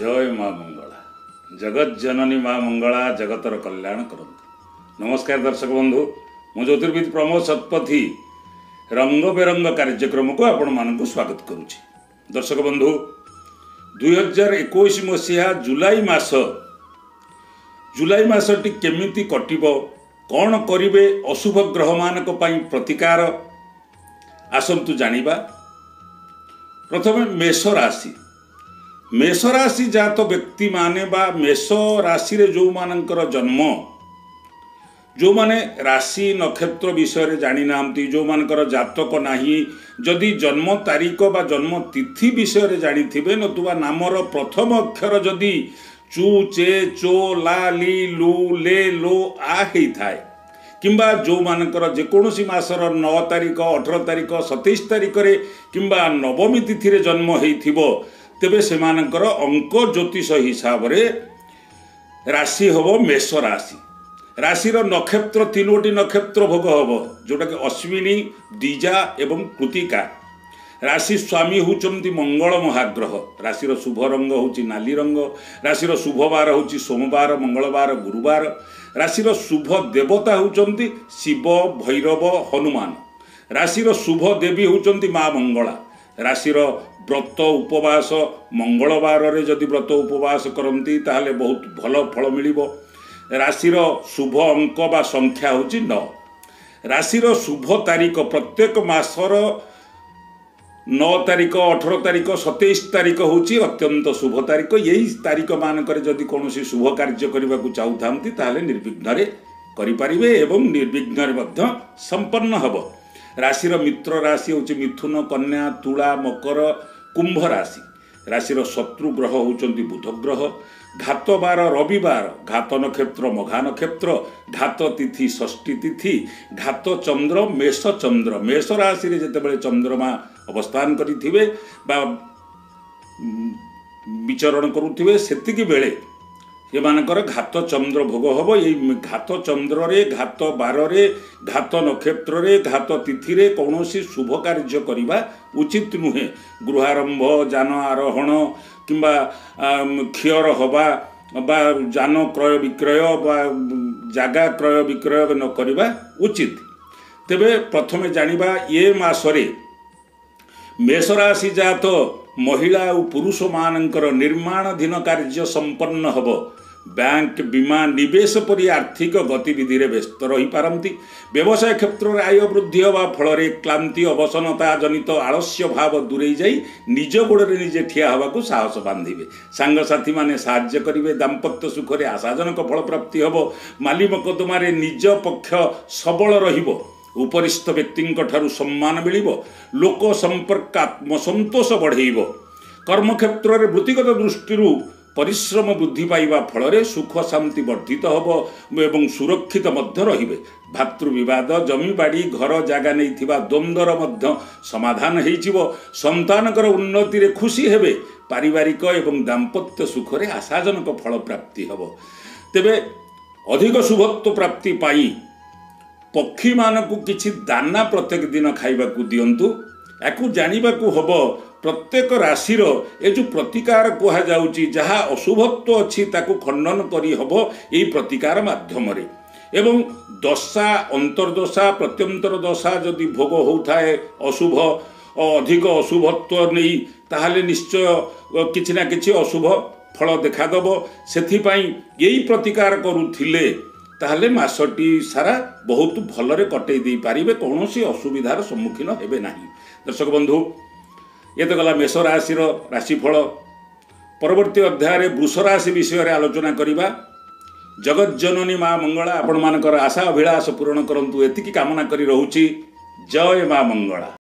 ଜୟ ମା ମଙ୍ଗଳା ଜଗତ୍ ଜନନୀ ମା ମଙ୍ଗଳା ଜଗତର କଲ୍ୟାଣ କରନ୍ତୁ ନମସ୍କାର ଦର୍ଶକ ବନ୍ଧୁ ମୁଁ ଜ୍ୟୋତିର୍ବିଦ ପ୍ରମୋଦ ଶତପଥୀ ରଙ୍ଗ ବେରଙ୍ଗ କାର୍ଯ୍ୟକ୍ରମକୁ ଆପଣମାନଙ୍କୁ ସ୍ୱାଗତ କରୁଛି ଦର୍ଶକ ବନ୍ଧୁ ଦୁଇହଜାର ଏକୋଇଶ ମସିହା ଜୁଲାଇ ମାସ ଜୁଲାଇ ମାସଟି କେମିତି କଟିବ କ'ଣ କରିବେ ଅଶୁଭ ଗ୍ରହମାନଙ୍କ ପାଇଁ ପ୍ରତିକାର ଆସନ୍ତୁ ଜାଣିବା। ପ୍ରଥମେ ମେଷ ରାଶି। ମେଷ ରାଶି ଜାତ ବ୍ୟକ୍ତିମାନେ ବା ମେଷ ରାଶିରେ ଯେଉଁମାନଙ୍କର ଜନ୍ମ ଯେଉଁମାନେ ରାଶି ନକ୍ଷତ୍ର ବିଷୟରେ ଜାଣିନାହାନ୍ତି ଯେଉଁମାନଙ୍କର ଜାତକ ନାହିଁ ଯଦି ଜନ୍ମ ତାରିଖ ବା ଜନ୍ମ ତିଥି ବିଷୟରେ ଜାଣିଥିବେ ନତୁବା ନାମର ପ୍ରଥମ ଅକ୍ଷର ଯଦି ଚୁ ଚେ ଚୋ ଲା ଲି ଲୁ ଲେ ଲୋ ଆ ହେଇଥାଏ କିମ୍ବା ଯେଉଁମାନଙ୍କର ଯେକୌଣସି ମାସର ନଅ ତାରିଖ ଅଠର ତାରିଖ ସତେଇଶ ତାରିଖରେ କିମ୍ବା ନବମୀ ତିଥିରେ ଜନ୍ମ ହେଇଥିବ ତେବେ ସେମାନଙ୍କର ଅଙ୍କ ଜ୍ୟୋତିଷ ହିସାବରେ ରାଶି ହେବ ମେଷ ରାଶି। ରାଶିର ନକ୍ଷତ୍ର ତିନୋଟି ନକ୍ଷତ୍ର ଭୋଗ ହେବ ଯେଉଁଟାକି ଅଶ୍ୱିନୀ ଦ୍ୱିଜା ଏବଂ କୃତିକା ରାଶି ସ୍ୱାମୀ ହେଉଛନ୍ତି ମଙ୍ଗଳ ମହାଗ୍ରହ। ରାଶିର ଶୁଭ ରଙ୍ଗ ହେଉଛି ନାଲି ରଙ୍ଗ। ରାଶିର ଶୁଭ ବାର ହେଉଛି ସୋମବାର ମଙ୍ଗଳବାର ଗୁରୁବାର। ରାଶିର ଶୁଭ ଦେବତା ହେଉଛନ୍ତି ଶିବ ଭୈରବ ହନୁମାନ। ରାଶିର ଶୁଭ ଦେବୀ ହେଉଛନ୍ତି ମା ମଙ୍ଗଳା। ରାଶିର ବ୍ରତ ଉପବାସ ମଙ୍ଗଳବାରରେ ଯଦି ବ୍ରତ ଉପବାସ କରନ୍ତି ତାହେଲେ ବହୁତ ଭଲ ଫଳ ମିଳିବ। ରାଶିର ଶୁଭ ଅଙ୍କ ବା ସଂଖ୍ୟା ହେଉଛି ନଅ। ରାଶିର ଶୁଭ ତାରିଖ ପ୍ରତ୍ୟେକ ମାସର ନଅ ତାରିଖ ଅଠର ତାରିଖ ସତେଇଶ ତାରିଖ ହେଉଛି ଅତ୍ୟନ୍ତ ଶୁଭ ତାରିଖ। ଏଇ ତାରିଖ ମାନଙ୍କରେ ଯଦି କୌଣସି ଶୁଭ କାର୍ଯ୍ୟ କରିବାକୁ ଚାହୁଁଥାନ୍ତି ତାହେଲେ ନିର୍ବିଘ୍ନରେ କରିପାରିବେ ଏବଂ ନିର୍ବିଘ୍ନରେ ମଧ୍ୟ ସମ୍ପନ୍ନ ହେବ। ରାଶିର ମିତ୍ର ରାଶି ହେଉଛି ମିଥୁନ କନ୍ୟା ତୁଳା ମକର କୁମ୍ଭ ରାଶି। ରାଶିର ଶତ୍ରୁ ଗ୍ରହ ହେଉଛନ୍ତି ବୁଧ ଗ୍ରହ ଘାତ ବାର ରବିବାର ଘାତ ନକ୍ଷତ୍ର ମଘା ନକ୍ଷତ୍ର ଘାତ ତିଥି ଷଷ୍ଠୀ ତିଥି ଘାତ ଚନ୍ଦ୍ର ମେଷ ଚନ୍ଦ୍ର। ମେଷ ରାଶିରେ ଯେତେବେଳେ ଚନ୍ଦ୍ରମା ଅବସ୍ଥାନ କରିଥିବେ ବା ବିଚରଣ କରୁଥିବେ ସେତିକି ବେଳେ ଏମାନଙ୍କର ଘାତ ଚନ୍ଦ୍ର ଭୋଗ ହେବ। ଏଇ ଘାତ ଚନ୍ଦ୍ରରେ ଘାତ ବାରରେ ଘାତ ନକ୍ଷତ୍ରରେ ଘାତ ତିଥିରେ କୌଣସି ଶୁଭ କାର୍ଯ୍ୟ କରିବା ଉଚିତ ନୁହେଁ। ଗୃହାରମ୍ଭ ଯାନ ଆରୋହଣ କିମ୍ବା କ୍ଷୟର ହେବା ବା ଯାନ କ୍ରୟ ବିକ୍ରୟ ବା ଜାଗା କ୍ରୟ ବିକ୍ରୟ ନ କରିବା ଉଚିତ। ତେବେ ପ୍ରଥମେ ଜାଣିବା ଏ ମାସରେ ମେଷରାଶି ଜାତ ମହିଳା ଓ ପୁରୁଷମାନଙ୍କର ନିର୍ମାଣାଧୀନ କାର୍ଯ୍ୟ ସମ୍ପନ୍ନ ହେବ। ବ୍ୟାଙ୍କ ବୀମା ନିବେଶ ପରି ଆର୍ଥିକ ଗତିବିଧିରେ ବ୍ୟସ୍ତ ରହିପାରନ୍ତି। ବ୍ୟବସାୟ କ୍ଷେତ୍ରରେ ଆୟ ବୃଦ୍ଧି ହେବା ଫଳରେ କ୍ଳାନ୍ତି ଅବସନତା ଜନିତ ଆଳସ୍ୟ ଭାବ ଦୂରେଇ ଯାଇ ନିଜ ଗୋଡ଼ରେ ନିଜେ ଠିଆ ହେବାକୁ ସାହସ ବାନ୍ଧିବେ। ସାଙ୍ଗସାଥିମାନେ ସାହାଯ୍ୟ କରିବେ ଦାମ୍ପତ୍ୟ ସୁଖରେ ଆଶାଜନକ ଫଳପ୍ରାପ୍ତି ହେବ ମାଲି ମକଦ୍ଦମାରେ ନିଜ ପକ୍ଷ ସବଳ ରହିବ ଉପରିସ୍ଥ ବ୍ୟକ୍ତିଙ୍କ ଠାରୁ ସମ୍ମାନ ମିଳିବ ଲୋକ ସମ୍ପର୍କ ଆତ୍ମସନ୍ତୋଷ ବଢ଼େଇବ। କର୍ମକ୍ଷେତ୍ରରେ ବୃତ୍ତିଗତ ଦୃଷ୍ଟିରୁ ପରିଶ୍ରମ ବୃଦ୍ଧି ପାଇବା ଫଳରେ ସୁଖ ଶାନ୍ତି ବର୍ଦ୍ଧିତ ହେବ ଏବଂ ସୁରକ୍ଷିତ ମଧ୍ୟ ରହିବେ। ଭାତୃବିବାଦ ଜମିବାଡ଼ି ଘର ଜାଗା ନେଇଥିବା ଦ୍ୱନ୍ଦ୍ୱର ମଧ୍ୟ ସମାଧାନ ହେଇଯିବ। ସନ୍ତାନଙ୍କର ଉନ୍ନତିରେ ଖୁସି ହେବେ। ପାରିବାରିକ ଏବଂ ଦାମ୍ପତ୍ୟ ସୁଖରେ ଆଶାଜନକ ଫଳ ପ୍ରାପ୍ତି ହେବ। ତେବେ ଅଧିକ ଶୁଭତ୍ୱ ପ୍ରାପ୍ତି ପାଇଁ ପକ୍ଷୀମାନଙ୍କୁ କିଛି ଦାନା ପ୍ରତ୍ୟେକ ଦିନ ଖାଇବାକୁ ଦିଅନ୍ତୁ। ୟାକୁ ଜାଣିବାକୁ ହେବ ପ୍ରତ୍ୟେକ ରାଶିର ଏ ଯେଉଁ ପ୍ରତିକାର କୁହାଯାଉଛି ଯାହା ଅଶୁଭତ୍ୱ ଅଛି ତାକୁ ଖଣ୍ଡନ କରି ହେବ ଏହି ପ୍ରତିକାର ମାଧ୍ୟମରେ। ଏବଂ ଦଶା ଅନ୍ତର୍ଦଶା ପ୍ରତ୍ୟନ୍ତର ଦଶା ଯଦି ଭୋଗ ହେଉଥାଏ ଅଶୁଭ ଅଧିକ ଅଶୁଭତ୍ୱ ନେଇ ତାହେଲେ ନିଶ୍ଚୟ କିଛି ନା କିଛି ଅଶୁଭ ଫଳ ଦେଖାଦେବ। ସେଥିପାଇଁ ଏଇ ପ୍ରତିକାର କରୁଥିଲେ ତାହେଲେ ମାସଟି ସାରା ବହୁତ ଭଲରେ କଟେଇ ଦେଇପାରିବେ କୌଣସି ଅସୁବିଧାର ସମ୍ମୁଖୀନ ହେବେ ନାହିଁ। ଦର୍ଶକ ବନ୍ଧୁ ଏ ତ ଗଲା ମେଷ ରାଶିର ରାଶିଫଳ। ପରବର୍ତ୍ତୀ ଅଧ୍ୟାୟରେ ବୃଷ ରାଶି ବିଷୟରେ ଆଲୋଚନା କରିବା। ଜଗଜ୍ଜନନୀ ମା ମଙ୍ଗଳା ଆପଣମାନଙ୍କର ଆଶା ଅଭିଳାଷ ପୂରଣ କରନ୍ତୁ। ଏତିକି କାମନା କରି ରହୁଛି। ଜୟ ମା ମଙ୍ଗଳା।